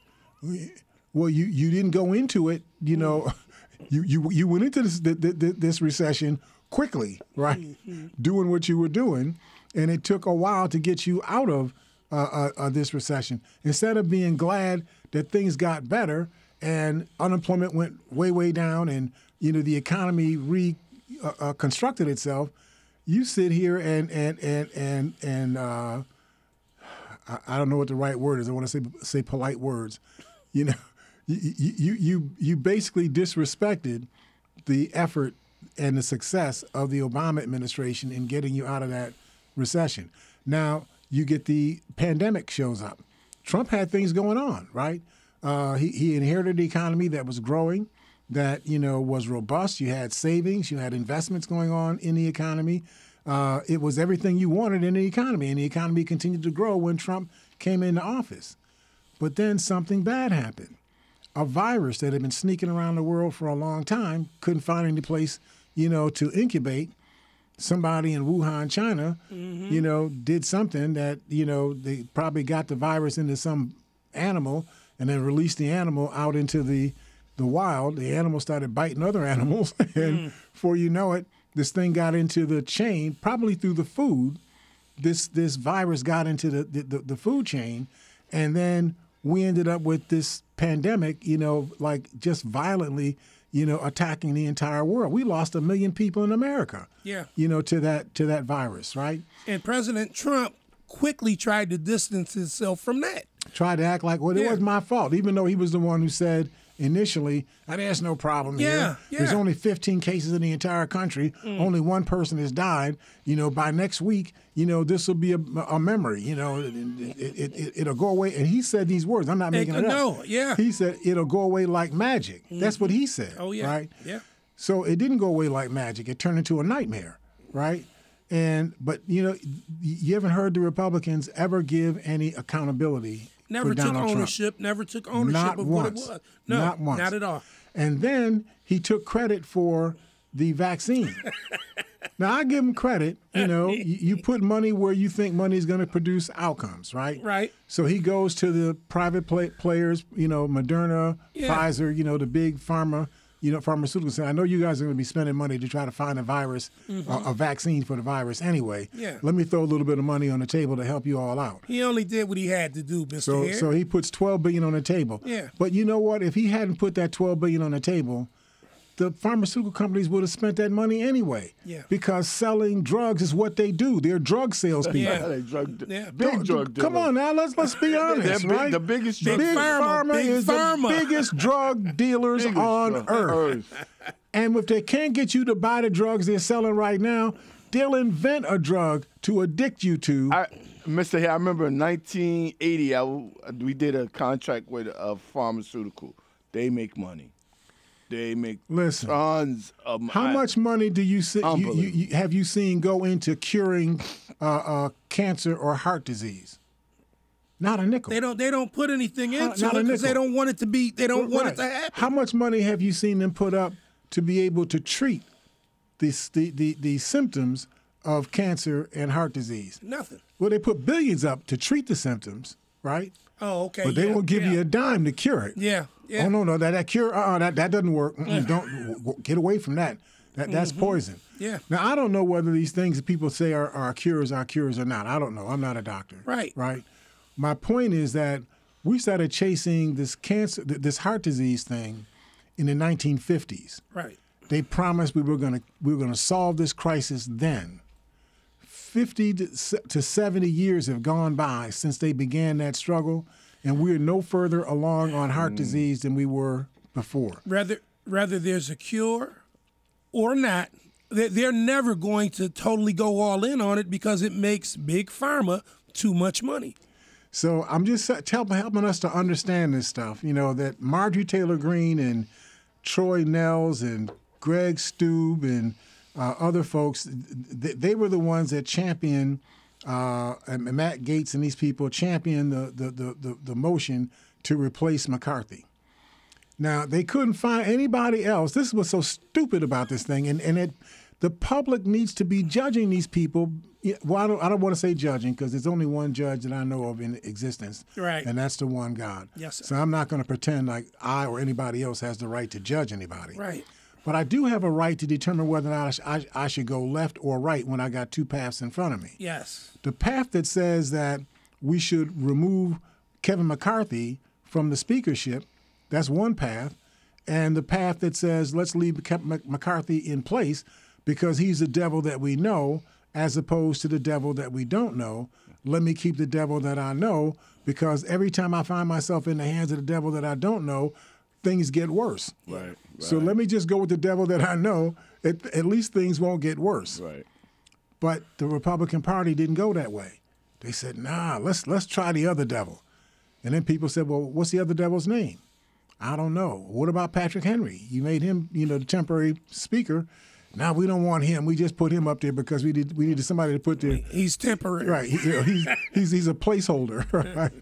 Well, you you didn't go into it, you know. [LAUGHS] You you you went into this this recession quickly, right? Mm-hmm. Doing what you were doing, and it took a while to get you out of uh, uh, uh, this recession. Instead of being glad that things got better and unemployment went way way down, and you know the economy reconstructed uh, uh, itself, you sit here and and and and and uh, I, I don't know what the right word is. I want to say say polite words. You know, [LAUGHS] you, you, you, you basically disrespected the effort and the success of the Obama administration in getting you out of that recession. Now you get the pandemic shows up. Trump had things going on, right? Uh, he, he inherited the economy that was growing, that you know was robust. You had savings, you had investments going on in the economy. Uh, it was everything you wanted in the economy, and the economy continued to grow when Trump came into office. But then something bad happened a virus that had been sneaking around the world for a long time, couldn't find any place, you know, to incubate. Somebody in Wuhan, China, mm-hmm. you know, did something that, you know, they probably got the virus into some animal and then released the animal out into the the wild. The animal started biting other [LAUGHS] animals, and mm. before you know it, this thing got into the chain, probably through the food. This this virus got into the, the, the food chain, and then we ended up with this pandemic, you know, like just violently, you know, attacking the entire world. We lost a million people in America. Yeah. You know, to that to that virus, right? And President Trump quickly tried to distance himself from that. Tried to act like, well, it was my fault, even though he was the one who said initially, there's no problem yeah, here. Yeah. There's only 15 cases in the entire country. Mm. Only one person has died. You know, by next week, you know, this will be a, a memory. You know, it, it, it, will go away. And he said these words. I'm not making it, it up. No, yeah. He said it'll go away like magic. Mm-hmm. That's what he said. Oh, yeah. Right? Yeah. So it didn't go away like magic. It turned into a nightmare, right? And but you know, you haven't heard the Republicans ever give any accountability Never took ownership. Trump. Never took ownership not of once. what it was. No, not once. Not at all. And then he took credit for the vaccine. [LAUGHS] now I give him credit. You know, [LAUGHS] you, you put money where you think money is going to produce outcomes, right? Right. So he goes to the private play, players. You know, Moderna, yeah. Pfizer. You know, the big pharma you know, pharmaceuticals. I know you guys are going to be spending money to try to find a virus, mm-hmm. a, a, vaccine for the virus anyway. Yeah. Let me throw a little bit of money on the table to help you all out. He only did what he had to do, Mr. So, Hare. so he puts 12 billion on the table. Yeah. But you know what? If he hadn't put that 12 billion on the table, the pharmaceutical companies would have spent that money anyway. Yeah. Because selling drugs is what they do. They're drug salespeople. Yeah. [LAUGHS] they drug, yeah. Big drug dealers. Come on now, let's let's be [LAUGHS] honest, big, right? The biggest drug Big pharma, pharma big is pharma. the biggest drug [LAUGHS] dealers biggest on drug earth. earth. And if they can't get you to buy the drugs they're selling right now, they'll invent a drug to addict you to. I, Mr. Hare, I remember in 1980, I, we did a contract with a pharmaceutical. They make money. They make Listen, tons of How I, much money do you, see, you, you, you have you seen go into curing uh, uh, cancer or heart disease? Not a nickel. They don't. They don't put anything into not it a because they don't want it to be. They don't want it to happen. How much money have you seen them put up to be able to treat the, the, the, the symptoms of cancer and heart disease? Nothing. Well, they put billions up to treat the symptoms, right? Oh, okay. But they yeah, won't give yeah. you a dime to cure it. Yeah. Yeah. Oh no, no, that that cure, uh, uh that that doesn't work. Mm-mm, don't w- w- get away from that. That that's poison. Mm-hmm. Yeah. Now I don't know whether these things that people say are, are cures are cures or not. I don't know. I'm not a doctor. Right. Right. My point is that we started chasing this cancer, th- this heart disease thing, in the 1950s. Right. They promised we were going to we were going to solve this crisis then. 50 to 70 years have gone by since they began that struggle, and we're no further along on heart disease than we were before. Rather, rather there's a cure, or not. they're never going to totally go all in on it because it makes big pharma too much money. So I'm just helping helping us to understand this stuff. You know that Marjorie Taylor Greene and Troy Nehls and Greg Steube and uh, other folks, they, they, were the ones that championed, uh, and Matt Gaetz and these people championed the, the, the, the, the motion to replace McCarthy. Now they couldn't find anybody else. This was so stupid about this thing, and and it, the public needs to be judging these people. Well, I don't, I don't want to say judging because there's only one judge that I know of in existence, right? And that's the one God. Yes. Sir. So I'm not going to pretend like I or anybody else has the right to judge anybody. Right. But I do have a right to determine whether or not I, I, should go left or right when I got two paths in front of me. Yes. The path that says that we should remove Kevin McCarthy from the speakership that's one path. And the path that says, let's leave Kevin McCarthy in place because he's the devil that we know, as opposed to the devil that we don't know. Let me keep the devil that I know because every time I find myself in the hands of the devil that I don't know, things get worse. Right. right. So let me just go with the devil that I know. At, at least things won't get worse. Right. But the Republican Party didn't go that way. They said, "Nah, let's let's try the other devil." And then people said, "Well, what's the other devil's name?" I don't know. What about Patrick Henry? You made him, you know, the temporary speaker. Now we don't want him. We just put him up there because we did. We needed somebody to put there. He's temporary, right? You know, he's [LAUGHS] he's he's a placeholder, [LAUGHS] right?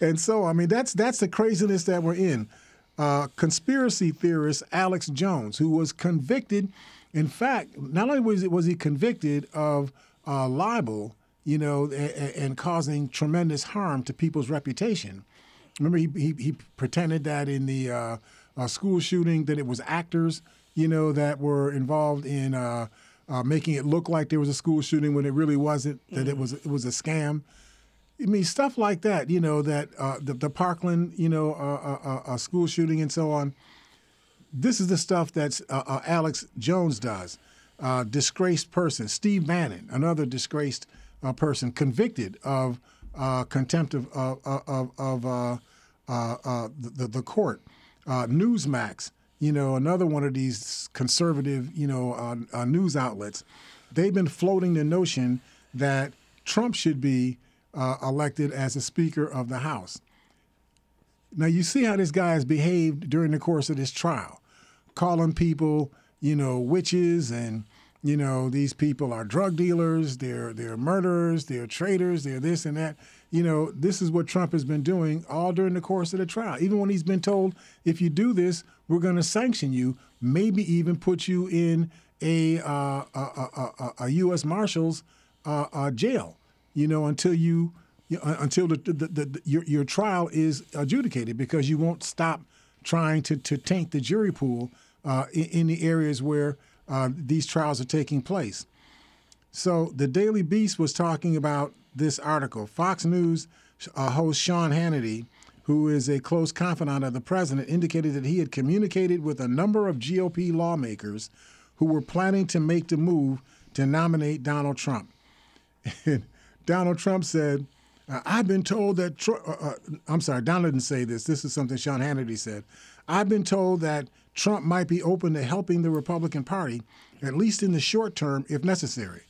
And so, I mean, that's that's the craziness that we're in. Uh, conspiracy theorist Alex Jones, who was convicted. In fact, not only was, it, was he convicted of uh, libel, you know, and, and causing tremendous harm to people's reputation, Remember, he, he, he pretended that in the uh, uh, school shooting that it was actors, you know, that were involved in uh, uh making it look like there was a school shooting when it really wasn't. That mm-hmm. it was it was a scam. I mean, stuff like that. You know, that uh, the, the, Parkland, you know, uh, school shooting and so on. This is the stuff that Alex Jones does. disgraced person, Steve Bannon, another disgraced person, convicted of uh, contempt of of, of, uh, uh, uh the, the court. Uh, Newsmax, you know, another one of these conservative, you know, news outlets. They've been floating the notion that Trump should be elected as a Speaker of the House. Now you see how this guy has behaved during the course of this trial, calling people, you know, witches and you know, these people are drug dealers, they're they're murderers, they're traitors, they're this and that. You know, this is what Trump has been doing all during the course of the trial. Even when he's been told, if you do this, we're going to sanction you, maybe even put you in a uh, a, a, a, a, U.S. Marshals uh, uh, jail. You know, until you, uh, until the, the, the, your your trial is adjudicated, because you won't stop trying to to taint the jury pool uh, in, in the areas where uh, these trials are taking place. So the Daily Beast was talking about this article. Fox News uh, host Sean Hannity, who is a close confidant of the president, indicated that he had communicated with a number of GOP lawmakers who were planning to make the move to nominate Donald Trump. [LAUGHS] Donald Trump said, uh, I've been told that, Tr- uh, uh, I'm sorry, Donald didn't say this. This is something Sean Hannity said. I've been told that Trump might be open to helping the Republican Party, at least in the short term, if necessary.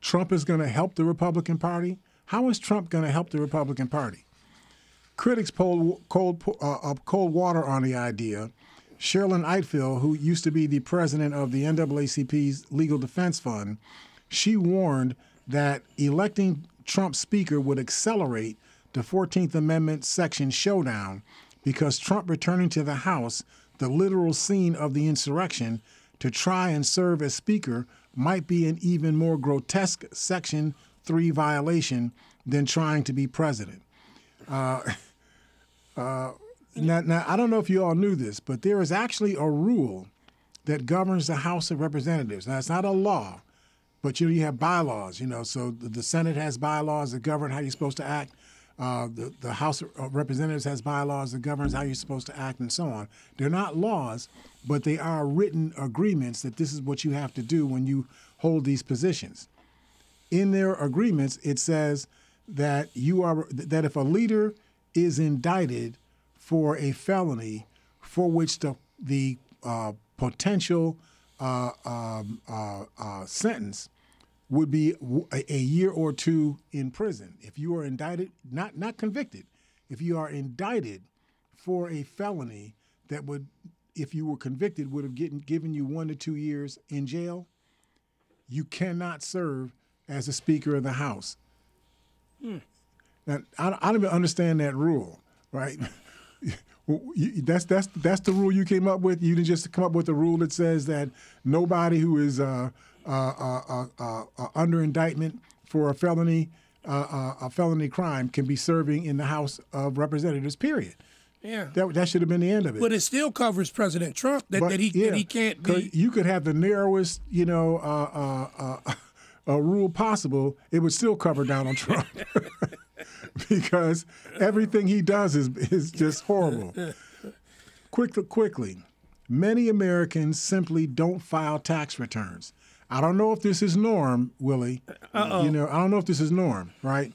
Trump is going to help the Republican Party. How is Trump going to help the Republican Party? Critics poured cold, uh, cold water on the idea. Sherrilyn Ifill, who used to be the president of the NAACP's Legal Defense Fund, she warned that electing Trump Speaker would accelerate the 14th Amendment section showdown because Trump returning to the House the literal scene of the insurrection, to try and serve as Speaker might be an even more grotesque Section 3 violation than trying to be president. Uh, [LAUGHS] uh, now, now, I don't know if you all knew this, but there is actually a rule that governs the House of Representatives. Now, it's not a law, but you know you have bylaws. You know, so the, the Senate has bylaws that govern how you're supposed to act. Uh, the, the House of Representatives has bylaws that governs how you're supposed to act and so on. They're not laws, but they are written agreements that this is what you have to do when you hold these positions. In their agreements, it says that you are that if a leader is indicted for a felony for which the the uh, potential uh, um, uh, uh, sentence would be a year or two in prison. If you are indicted, not not convicted, if you are indicted for a felony that would, if you were convicted, would have getting, given you one to two years in jail, you cannot serve as a Speaker of the House. Now, I, I don't even understand that rule, right? [LAUGHS] That's that's that's the rule you came up with. You didn't just come up with a rule that says that nobody who is uh, uh, uh, uh, uh, uh, under indictment for a felony uh, uh, a felony crime can be serving in the House of Representatives. Period. Yeah. That that should have been the end of it. But it still covers President Trump that, But, that he yeah, that he can't be. You could have the narrowest, you know, uh, uh, uh, uh, rule possible. It would still cover Donald Trump [LAUGHS] because everything he does is is just horrible. Quickly, quickly, many Americans simply don't file tax returns. I don't know if this is norm, Willie. You know, I don't know if this is norm, right?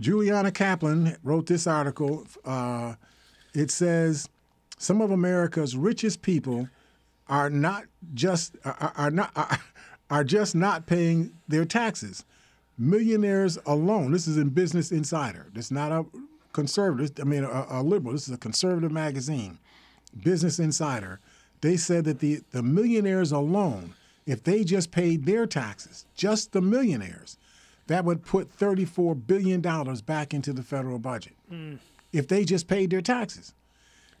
Juliana Kaplan wrote this article. Uh, it says some of America's richest people are not just are, are not are, are just not paying their taxes. Millionaires alone. This is in Business Insider. This is not a conservative. I mean, a, a liberal. This is a conservative magazine. Business Insider. They said that the the millionaires alone, if they just paid their taxes, just the millionaires, that would put thirty four billion dollars back into the federal budget. If they just paid their taxes.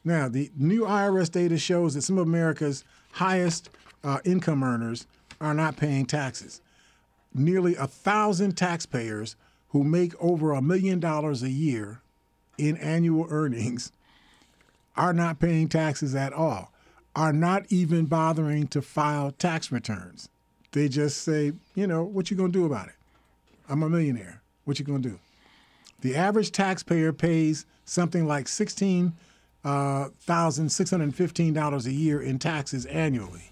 Now, the new IRS data shows that some of America's highest uh, income earners are not paying taxes. Nearly a thousand taxpayers who make over a million dollars a year in annual earnings are not paying taxes at all, are not even bothering to file tax returns. They just say, you know, what you gonna do about it? I'm a millionaire. What you gonna do? The average taxpayer pays something like sixteen uh, thousand six hundred fifteen dollars a year in taxes annually.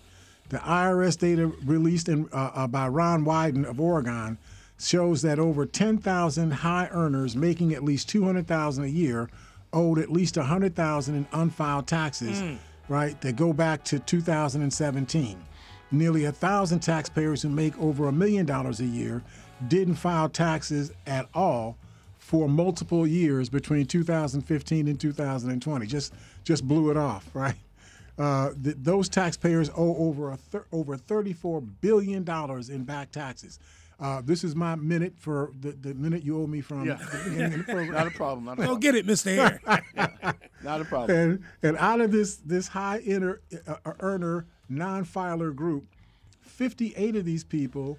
The IRS data released in, uh, uh, by Ron Wyden of Oregon shows that over 10,000 high earners making at least 200,000 a year owed at least 100,000 in unfiled taxes, right? That go back to 2017. Nearly a thousand taxpayers who make over a million dollars a year didn't file taxes at all for multiple years between 2015 and 2020. Just just blew it off, [LAUGHS] right? Uh, th- those taxpayers owe over a over 34 billion dollars in back taxes. Uh, this is my minute for the, the minute you owe me from Yeah. the beginning of the program. Not a problem. Not a Go problem. get it, Mr. Hare. [LAUGHS] Not a problem. and and out of this this high inner, uh, uh, earner non-filer group, 58 of these people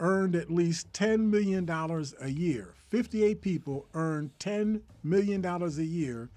earned at least 10 million dollars a year. 58 people earned 10 million dollars a year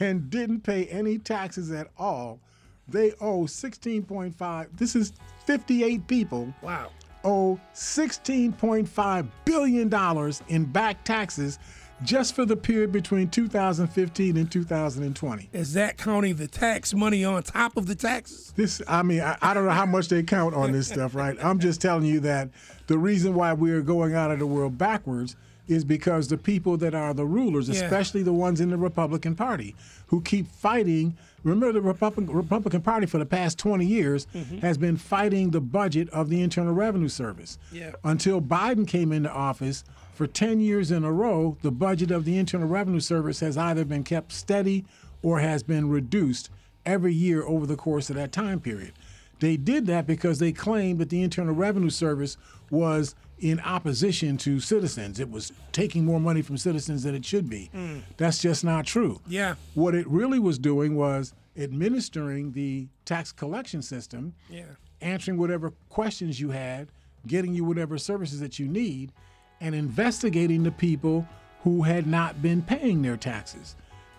and didn't pay any taxes at all. They owe 16.5. This is 58 people wow. Owe $16.5 billion in back taxes just for the period between 2015 and 2020. Is that counting the tax money on top of the taxes? This, I mean, I, I don't know how much they count on this stuff, right? I'm just telling you that the reason why we're going out of the world backwards is because the people that are the rulers, Yeah. especially the ones in the Republican Party, who keep fighting. Remember, the Republican, Republican Party for the past 20 years mm-hmm. has been fighting the budget of the Internal Revenue Service. Yeah. Until Biden came into office, for 10 years in a row, the budget of the Internal Revenue Service has either been kept steady or has been reduced every year over the course of that time period. They did that because they claimed that the Internal Revenue Service was in opposition to citizens. It was taking more money from citizens than it should be. Mm. That's just not true. Yeah. What it really was doing was administering the tax collection system Yeah. answering whatever questions you had, getting you whatever services that you need, and investigating the people who had not been paying their taxes.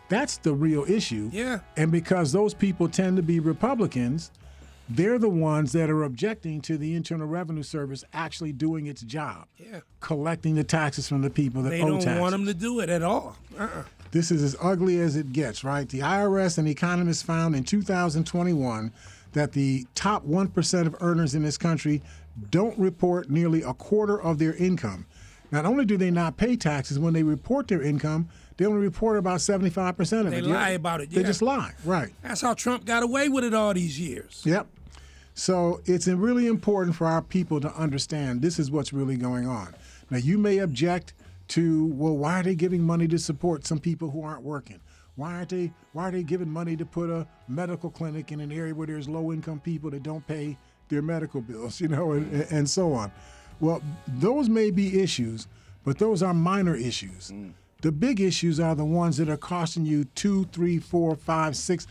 That's the real issue. Yeah. And because those people tend to be Republicans, they're the ones that are objecting to the Internal Revenue Service actually doing its job, Yeah. collecting the taxes from the people that They owe don't want them to do it at all. Uh-uh. This is as ugly as it gets, right? The IRS and economists found in 2021 that the top 1% of earners in this country don't report nearly a quarter of their income. Not only do they not pay taxes, when they report their income, they only report about 75% of They it. lie about it, They just lie, right. That's how Trump got away with it all these years. Yep. So it's really important for our people to understand this is what's really going on. Now, you may object to, well, why are they giving money to support some people who aren't working? Why aren't they why are they giving money to put a medical clinic in an area where there's low income people that don't pay their medical bills, [LAUGHS] you know, and, and so on. Well, those may be issues, but those are minor issues. Mm. The big issues are the ones that are costing you two, three, four, five, six,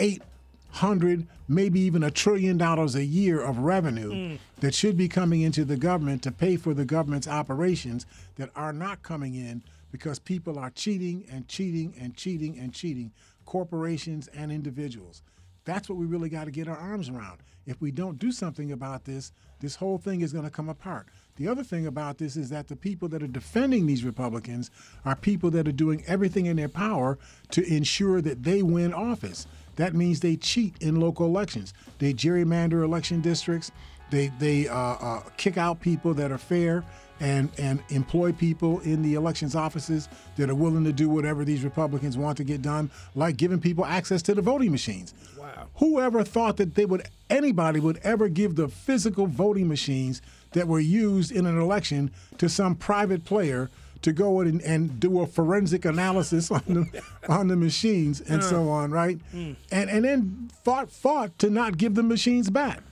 eight hundred, maybe even a trillion dollars a year of revenue mm. that should be coming into the government to pay for the government's operations that are not coming in because people are cheating and cheating and cheating and cheating, corporations and individuals. That's what we really got to get our arms around. If we don't do something about this, this whole thing is going to come apart. The other thing about this is that the people that are defending these Republicans are people that are doing everything in their power to ensure that they win office. That means they cheat in local elections. They gerrymander election districts. They they uh, uh, kick out people that are fair and and employ people in the elections offices that are willing to do whatever these Republicans want to get done, like giving people access to the voting machines. Wow. Whoever thought that they would anybody would ever give the physical voting machines that were used in an election to some private player to go in and, do a forensic analysis on the [LAUGHS] on the machines and so on, right? Mm. And and then fought fought to not give the machines back.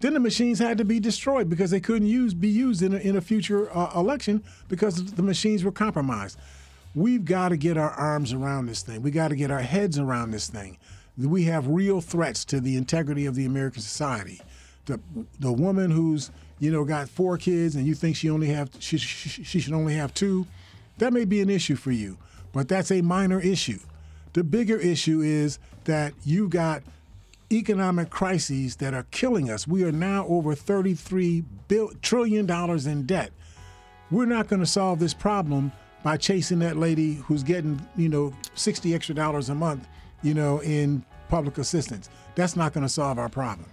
Then the machines had to be destroyed because they couldn't use be used in a, in a future uh, election because the machines were compromised. We've got to get our arms around this thing. We got to get our heads around this thing. We have real threats to the integrity of the American society. The the woman who's you know got four kids and you think she only have she, she, she should only have two, that may be an issue for you, but that's a minor issue. The bigger issue is that you got economic crises that are killing us. We are now over $33 trillion in debt. We're not going to solve this problem by chasing that lady who's getting, you know, 60 extra dollars a month, you know, in public assistance. That's not going to solve our problem.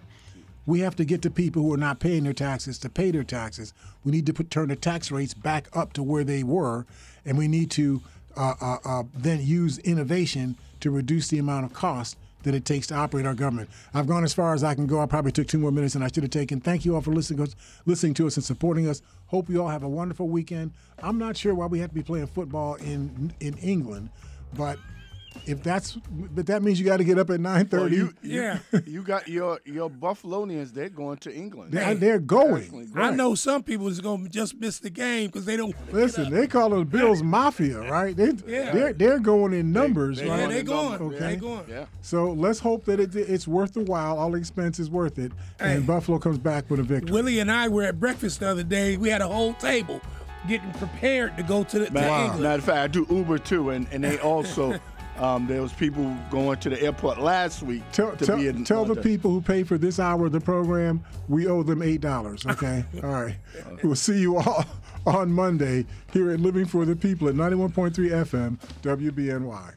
We have to get to people who are not paying their taxes to pay their taxes. We need to put, turn the tax rates back up to where they were, and we need to uh, uh, uh, then use innovation to reduce the amount of cost that it takes to operate our government. I've gone as far as I can go. I probably took two more minutes than I should have taken. Thank you all for listening, listening to us and supporting us. Hope you all have a wonderful weekend. I'm not sure why we have to be playing football in in England, but if that's but that means you got to get up at nine thirty. Well, [LAUGHS] yeah, [LAUGHS] you got your your Buffalonians. They're going to England. They, are going. Right. I know some people is going to just miss the game because they don't. Listen, they call it Bills Mafia, right? They yeah. they're they're going in numbers, they, right? Yeah, they're going. Okay, they're going. Yeah. So let's hope that it, it's worth the while. All the expenses worth it, hey, and Buffalo comes back with a victory. Willie and I were at breakfast the other day. We had a whole table getting prepared to go to the Man, to England. Matter of fact, I do Uber too, and and they also. [LAUGHS] Um, there was people going to the airport last week. Tell, tell, tell the people who pay for this hour of the program, we owe them eight dollars. Okay, [LAUGHS] all right. We'll see you all on Monday here at Living for the People at 91.3 FM WBNY.